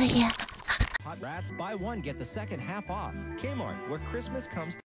Oh, Hot Rats, buy one, get the second half off. Kmart, where Christmas comes to.